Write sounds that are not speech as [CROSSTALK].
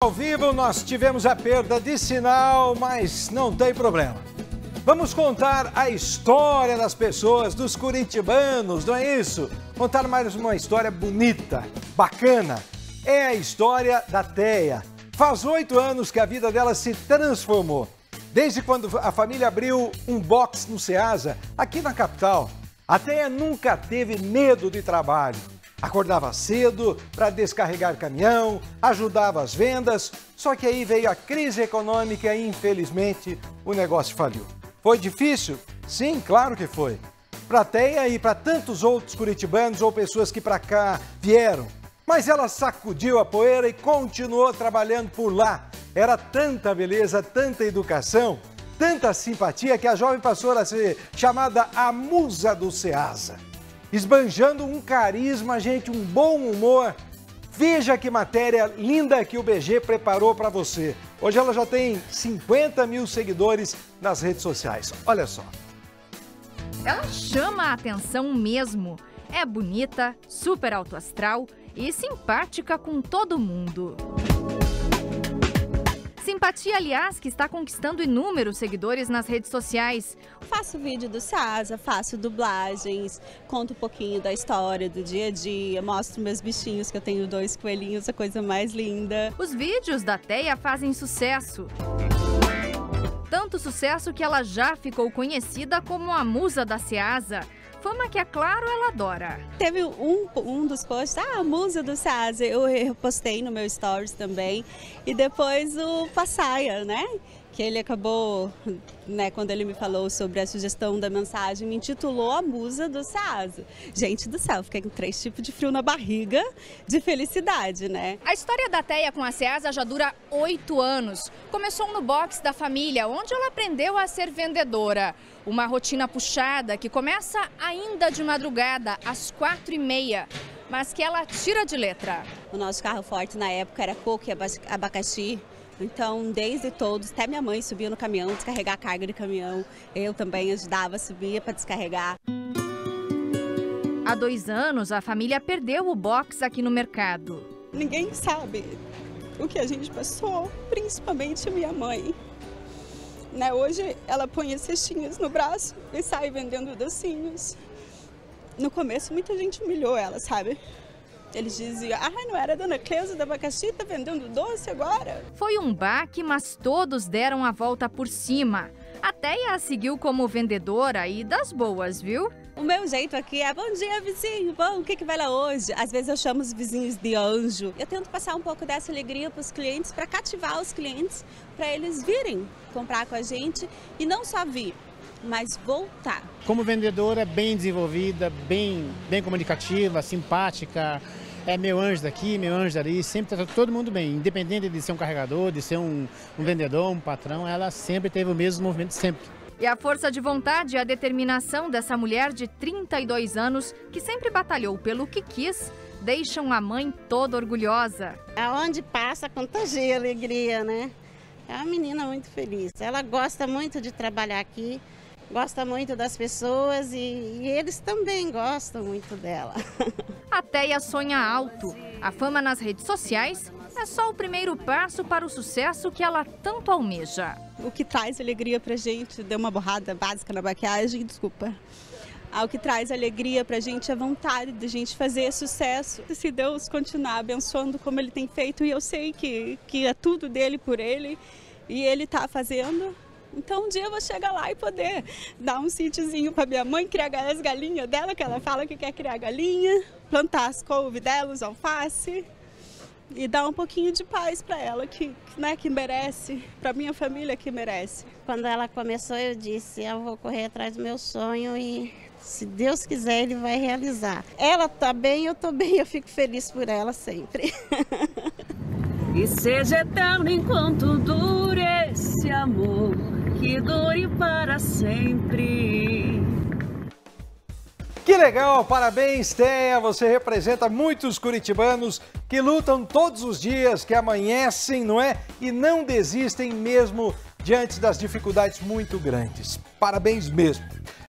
Ao vivo nós tivemos a perda de sinal, mas não tem problema. Vamos contar a história das pessoas, dos curitibanos, não é isso? Contar mais uma história bonita, bacana. É a história da Teia. Faz oito anos que a vida dela se transformou. Desde quando a família abriu um box no Ceasa, aqui na capital. A Teia nunca teve medo de trabalho Acordava cedo para descarregar caminhão, ajudava as vendas, só que aí veio a crise econômica e infelizmente o negócio faliu. Foi difícil? Sim, claro que foi. Para Teia e para tantos outros curitibanos ou pessoas que para cá vieram. Mas ela sacudiu a poeira e continuou trabalhando por lá. Era tanta beleza, tanta educação, tanta simpatia que a jovem passou a ser chamada a musa do Ceasa esbanjando um carisma, gente, um bom humor. Veja que matéria linda que o BG preparou para você. Hoje ela já tem 50 mil seguidores nas redes sociais. Olha só. Ela chama a atenção mesmo. É bonita, super alto astral e simpática com todo mundo. Simpatia, aliás, que está conquistando inúmeros seguidores nas redes sociais. Faço vídeo do Sasa, faço dublagens, conto um pouquinho da história, do dia a dia, mostro meus bichinhos, que eu tenho dois coelhinhos, a coisa mais linda. Os vídeos da Teia fazem sucesso. Tanto sucesso que ela já ficou conhecida como a musa da Ceasa. Fama que, é claro, ela adora. Teve um, um dos posts, ah, a musa do Ceasa, eu postei no meu stories também. E depois o Passaia, né? Que ele acabou, né, quando ele me falou sobre a sugestão da mensagem, me intitulou a musa do Ceasa. Gente do céu, fiquei com três tipos de frio na barriga, de felicidade, né? A história da Teia com a Ceasa já dura oito anos. Começou no box da família, onde ela aprendeu a ser vendedora. Uma rotina puxada que começa ainda de madrugada, às quatro e meia mas que ela tira de letra. O nosso carro forte na época era coco e abacaxi. Então, desde todos, até minha mãe subia no caminhão, descarregar a carga de caminhão. Eu também ajudava, subia para descarregar. Há dois anos, a família perdeu o box aqui no mercado. Ninguém sabe o que a gente passou, principalmente minha mãe. Né, hoje ela põe as cestinhas no braço e sai vendendo docinhos. No começo muita gente humilhou ela, sabe? Eles diziam, ah, não era a dona Cleusa da abacaxi, tá vendendo doce agora? Foi um baque, mas todos deram a volta por cima. Até a seguiu como vendedora e das boas, viu? O meu jeito aqui é bom dia, vizinho, bom, o que, que vai lá hoje? Às vezes eu chamo os vizinhos de anjo. Eu tento passar um pouco dessa alegria para os clientes, para cativar os clientes, para eles virem comprar com a gente e não só vir, mas voltar. Como vendedora, bem desenvolvida, bem, bem comunicativa, simpática, é meu anjo daqui, meu anjo dali, sempre trata todo mundo bem, independente de ser um carregador, de ser um, um vendedor, um patrão, ela sempre teve o mesmo movimento, sempre. E a força de vontade e a determinação dessa mulher de 32 anos, que sempre batalhou pelo que quis, deixam a mãe toda orgulhosa. Aonde passa, contagia alegria, né? É uma menina muito feliz. Ela gosta muito de trabalhar aqui gosta muito das pessoas e, e eles também gostam muito dela. [LAUGHS] A Teia sonha alto. A fama nas redes sociais é só o primeiro passo para o sucesso que ela tanto almeja. O que traz alegria pra gente, deu uma borrada básica na maquiagem, desculpa. Ah, o que traz alegria pra gente é a vontade de a gente fazer sucesso. Se Deus continuar abençoando como Ele tem feito, e eu sei que, que é tudo dele por Ele, e Ele está fazendo, então um dia eu vou chegar lá e poder dar um sítiozinho para minha mãe, criar as galinhas dela, que ela fala que quer criar galinha, plantar as couves dela, os alface e dar um pouquinho de paz para ela que, né, que merece, para minha família que merece. Quando ela começou, eu disse, eu vou correr atrás do meu sonho e se Deus quiser, ele vai realizar. Ela tá bem, eu tô bem, eu fico feliz por ela sempre. [LAUGHS] e seja eterno enquanto dure esse amor que dure para sempre. Que legal, parabéns, Teia. Você representa muitos curitibanos que lutam todos os dias, que amanhecem, não é? E não desistem mesmo diante das dificuldades muito grandes. Parabéns mesmo.